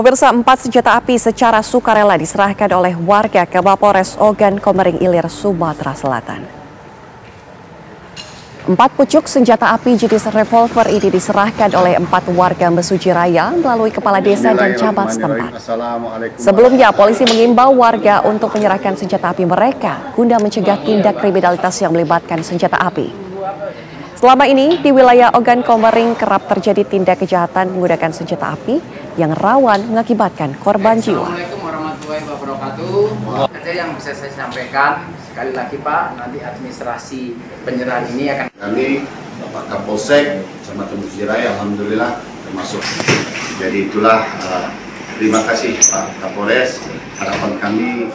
Pemirsa empat senjata api secara sukarela diserahkan oleh warga ke Mapores Ogan Komering Ilir, Sumatera Selatan. Empat pucuk senjata api jenis revolver ini diserahkan oleh empat warga Mesuji Raya melalui kepala desa dan camat setempat. Sebelumnya, polisi mengimbau warga untuk menyerahkan senjata api mereka guna mencegah tindak kriminalitas yang melibatkan senjata api. Selama ini, di wilayah Ogan Komering kerap terjadi tindak kejahatan menggunakan senjata api yang rawan mengakibatkan korban jiwa. Assalamualaikum warahmatullahi wabarakatuh. Saja yang bisa saya sampaikan sekali lagi Pak, nanti administrasi penyerahan ini akan kami Bapak Kapolsek sama Raya Alhamdulillah termasuk jadi itulah uh, terima kasih Pak Kapolres harapan kami